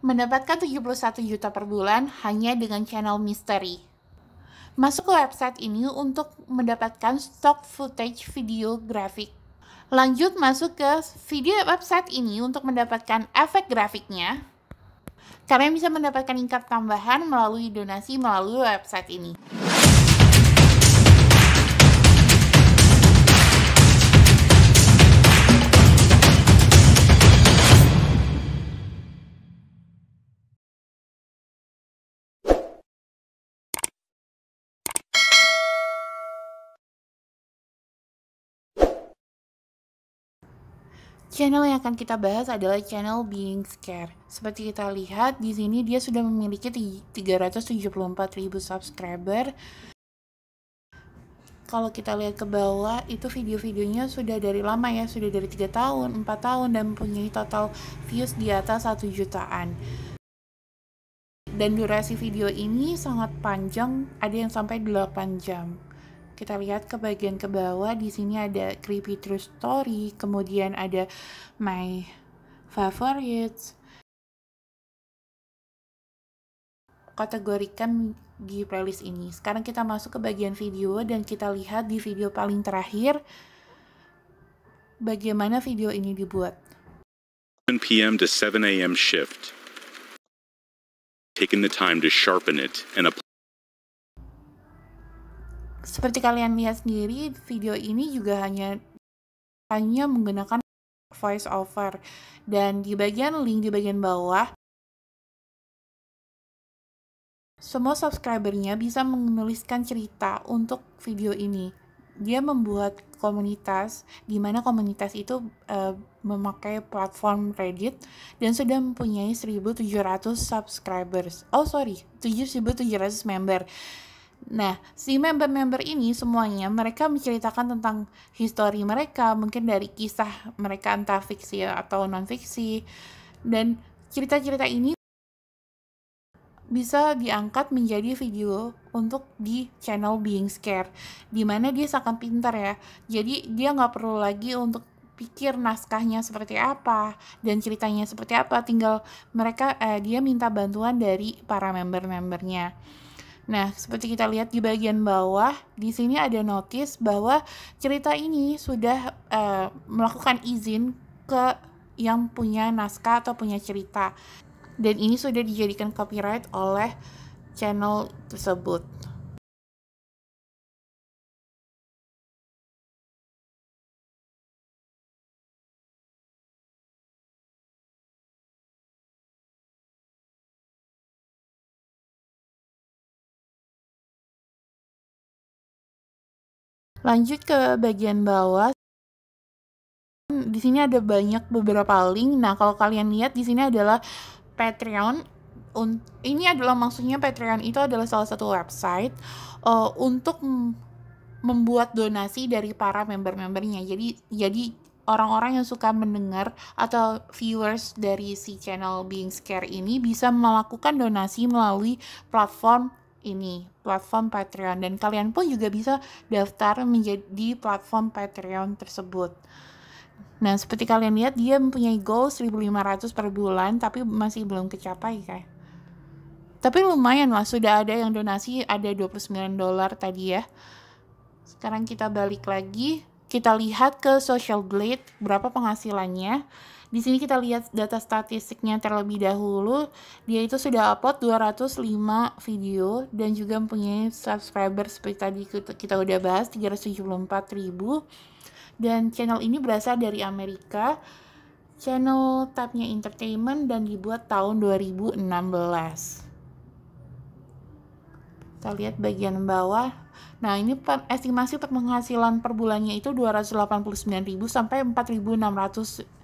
mendapatkan 71 juta per bulan hanya dengan channel misteri. Masuk ke website ini untuk mendapatkan stock footage video grafik. Lanjut masuk ke video website ini untuk mendapatkan efek grafiknya. Kalian bisa mendapatkan income tambahan melalui donasi melalui website ini. Channel yang akan kita bahas adalah channel Being Scare. Seperti kita lihat di sini dia sudah memiliki 374.000 subscriber. Kalau kita lihat ke bawah itu video-videonya sudah dari lama ya, sudah dari 3 tahun, 4 tahun dan mempunyai total views di atas 1 jutaan. Dan durasi video ini sangat panjang, ada yang sampai 8 jam kita lihat ke bagian ke bawah di sini ada creepy true story kemudian ada my favorites kategorikan di playlist ini sekarang kita masuk ke bagian video dan kita lihat di video paling terakhir bagaimana video ini dibuat 7 p.m. to 7 a.m. shift. Taking the time to sharpen it and apply seperti kalian lihat sendiri, video ini juga hanya hanya menggunakan voice over dan di bagian link di bagian bawah semua subscribernya bisa menuliskan cerita untuk video ini. Dia membuat komunitas di mana komunitas itu uh, memakai platform Reddit dan sudah mempunyai 1700 subscribers. Oh sorry, 7700 member Nah, si member-member ini semuanya mereka menceritakan tentang histori mereka, mungkin dari kisah mereka entah fiksi atau non-fiksi. Dan cerita-cerita ini bisa diangkat menjadi video untuk di channel Being Scare di mana dia sangat pintar ya. Jadi dia nggak perlu lagi untuk pikir naskahnya seperti apa dan ceritanya seperti apa. Tinggal mereka eh, dia minta bantuan dari para member-membernya Nah, seperti kita lihat di bagian bawah, di sini ada notice bahwa cerita ini sudah uh, melakukan izin ke yang punya naskah atau punya cerita. Dan ini sudah dijadikan copyright oleh channel tersebut. Lanjut ke bagian bawah. Di sini ada banyak beberapa link. Nah, kalau kalian lihat di sini adalah Patreon. Ini adalah maksudnya Patreon itu adalah salah satu website uh, untuk membuat donasi dari para member-membernya. Jadi jadi orang-orang yang suka mendengar atau viewers dari si channel Being Scare ini bisa melakukan donasi melalui platform ini platform Patreon dan kalian pun juga bisa daftar menjadi platform Patreon tersebut. Nah, seperti kalian lihat dia mempunyai goal 1500 per bulan tapi masih belum kecapai kayak. Tapi lumayan lah, sudah ada yang donasi ada 29 dolar tadi ya. Sekarang kita balik lagi, kita lihat ke Social Blade berapa penghasilannya. Di sini kita lihat data statistiknya terlebih dahulu. Dia itu sudah upload 205 video dan juga mempunyai subscriber seperti tadi kita udah bahas 374 ribu. Dan channel ini berasal dari Amerika. Channel tabnya entertainment dan dibuat tahun 2016. Kita lihat bagian bawah. Nah, ini estimasi penghasilan per bulannya itu 289.000 sampai 4.600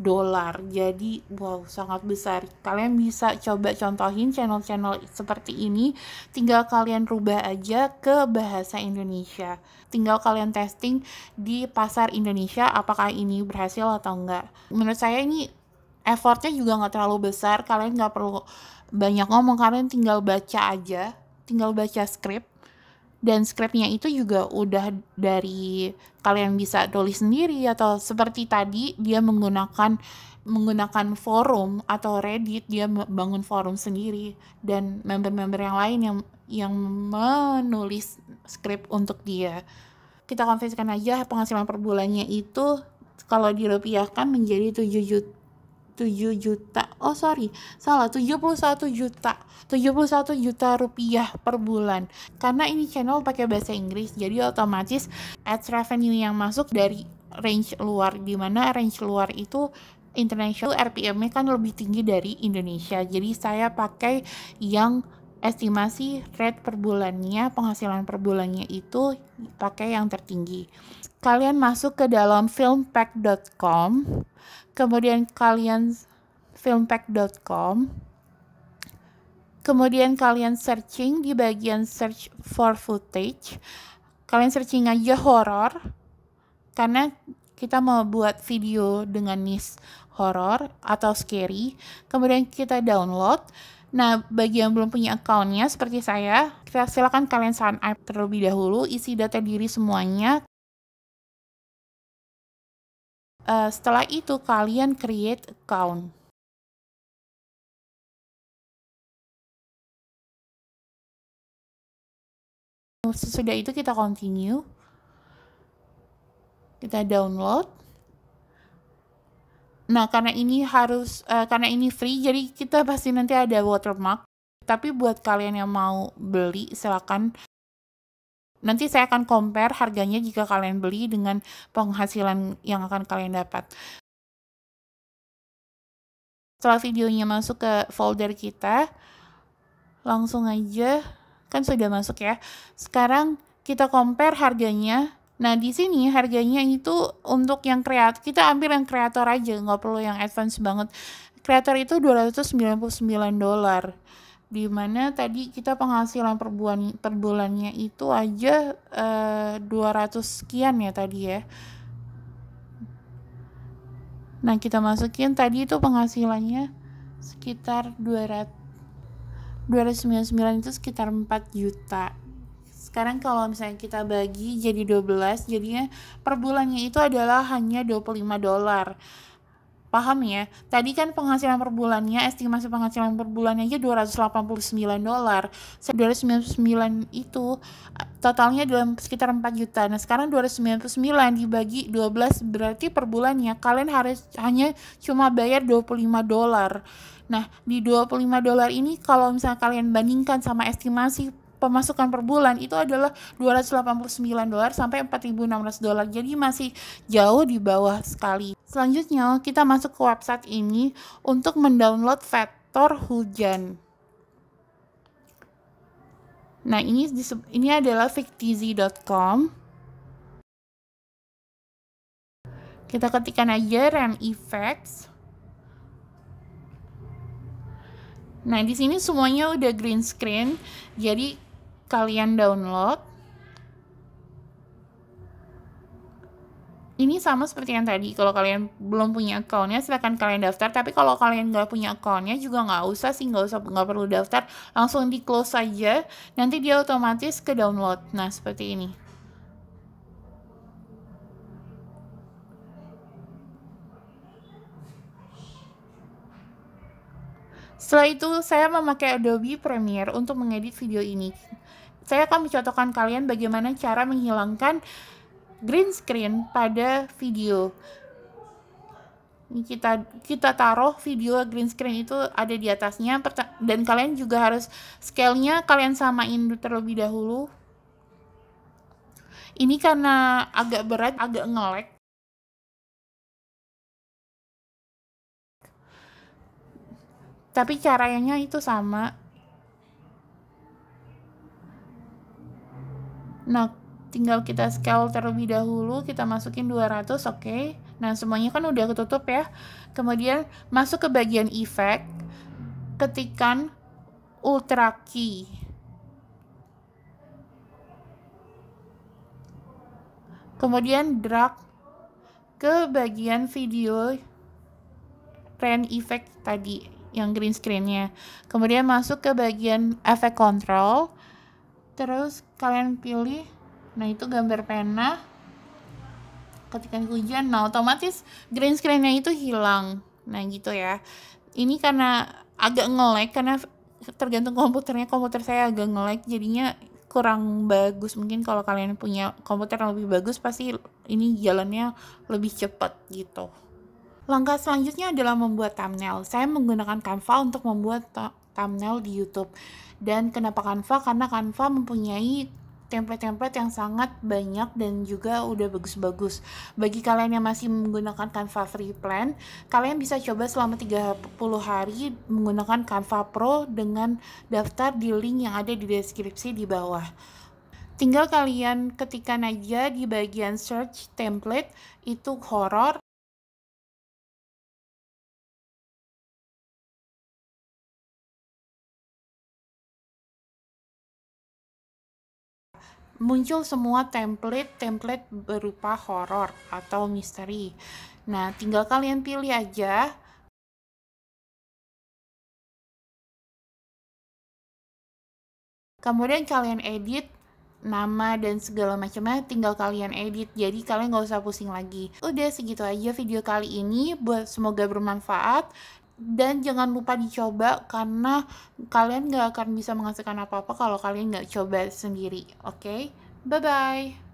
dolar. Jadi, wow, sangat besar. Kalian bisa coba contohin channel-channel seperti ini. Tinggal kalian rubah aja ke bahasa Indonesia. Tinggal kalian testing di pasar Indonesia apakah ini berhasil atau enggak. Menurut saya ini effortnya juga nggak terlalu besar. Kalian nggak perlu banyak ngomong. Kalian tinggal baca aja. Tinggal baca skrip dan scriptnya itu juga udah dari kalian bisa tulis sendiri atau seperti tadi dia menggunakan menggunakan forum atau Reddit dia bangun forum sendiri. Dan member-member yang lain yang yang menulis skrip untuk dia. Kita konversikan aja penghasilan per bulannya itu kalau dirupiahkan menjadi 7 juta 7 juta. Oh sorry. Salah 71 juta. 71 juta rupiah per bulan. Karena ini channel pakai bahasa Inggris jadi otomatis ads revenue yang masuk dari range luar di mana range luar itu international RPM-nya kan lebih tinggi dari Indonesia. Jadi saya pakai yang estimasi rate per bulannya penghasilan per bulannya itu pakai yang tertinggi. Kalian masuk ke dalam filmpack.com kemudian kalian filmpack.com kemudian kalian searching di bagian search for footage. Kalian searching aja horror karena kita mau buat video dengan nis horror atau scary. Kemudian kita download. Nah, bagi yang belum punya accountnya seperti saya, kita silakan kalian sign up terlebih dahulu, isi data diri semuanya, Uh, setelah itu kalian create account. Sesudah itu kita continue. Kita download. Nah, karena ini harus uh, karena ini free jadi kita pasti nanti ada watermark. Tapi buat kalian yang mau beli silakan Nanti saya akan compare harganya jika kalian beli dengan penghasilan yang akan kalian dapat. Setelah videonya masuk ke folder kita, langsung aja kan sudah masuk ya. Sekarang kita compare harganya. Nah, di sini harganya itu untuk yang kreator, kita ambil yang kreator aja, nggak perlu yang advance banget. Kreator itu 299 dolar di mana tadi kita penghasilan per, bulan, per bulannya itu aja uh, eh, 200 sekian ya tadi ya. Nah kita masukin tadi itu penghasilannya sekitar 200 299 itu sekitar 4 juta. Sekarang kalau misalnya kita bagi jadi 12 jadinya per bulannya itu adalah hanya 25 dolar Paham ya? Tadi kan penghasilan per bulannya, estimasi penghasilan per bulannya aja 289 dolar. 299 itu totalnya dalam sekitar 4 juta. Nah, sekarang 299 dibagi 12 berarti per bulannya kalian harus hanya cuma bayar 25 dolar. Nah, di 25 dolar ini kalau misalnya kalian bandingkan sama estimasi pemasukan per bulan itu adalah 289 dolar sampai 4.600 dolar. Jadi masih jauh di bawah sekali. Selanjutnya kita masuk ke website ini untuk mendownload vektor hujan. Nah, ini ini adalah fictizy.com. Kita ketikkan aja RAM effects. Nah, di sini semuanya udah green screen. Jadi kalian download ini sama seperti yang tadi kalau kalian belum punya accountnya silahkan kalian daftar. Tapi kalau kalian nggak punya accountnya juga nggak usah sih nggak usah nggak perlu daftar. Langsung di close saja nanti dia otomatis ke download. Nah seperti ini. Setelah itu, saya memakai Adobe Premiere untuk mengedit video ini. Saya akan mencontohkan kalian bagaimana cara menghilangkan green screen pada video. Ini kita kita taruh video green screen itu ada di atasnya dan kalian juga harus scale-nya kalian samain terlebih dahulu. Ini karena agak berat, agak ngelek. Tapi caranya itu sama Nah, tinggal kita scale terlebih dahulu, kita masukin 200, oke. Okay. Nah, semuanya kan udah ketutup ya. Kemudian masuk ke bagian effect, ketikan ultra key. Kemudian drag ke bagian video trend effect tadi yang green screen-nya. Kemudian masuk ke bagian effect control terus kalian pilih nah itu gambar pena. Ketika hujan nah otomatis green screen-nya itu hilang. Nah gitu ya. Ini karena agak nge-lag karena tergantung komputernya. Komputer saya agak nge-lag jadinya kurang bagus. Mungkin kalau kalian punya komputer yang lebih bagus pasti ini jalannya lebih cepat gitu. Langkah selanjutnya adalah membuat thumbnail. Saya menggunakan Canva untuk membuat thumbnail di YouTube. Dan kenapa Canva? Karena Canva mempunyai template-template yang sangat banyak dan juga udah bagus-bagus. Bagi kalian yang masih menggunakan Canva Free Plan, kalian bisa coba selama 30 hari menggunakan Canva Pro dengan daftar di link yang ada di deskripsi di bawah. Tinggal kalian ketikkan aja di bagian search template itu horror muncul semua template-template berupa horor atau misteri. Nah, tinggal kalian pilih aja. Kemudian kalian edit nama dan segala macamnya tinggal kalian edit. Jadi kalian nggak usah pusing lagi. Udah segitu aja video kali ini. Buat semoga bermanfaat dan jangan lupa dicoba karena kalian gak akan bisa menghasilkan apa-apa kalau kalian gak coba sendiri oke okay? bye bye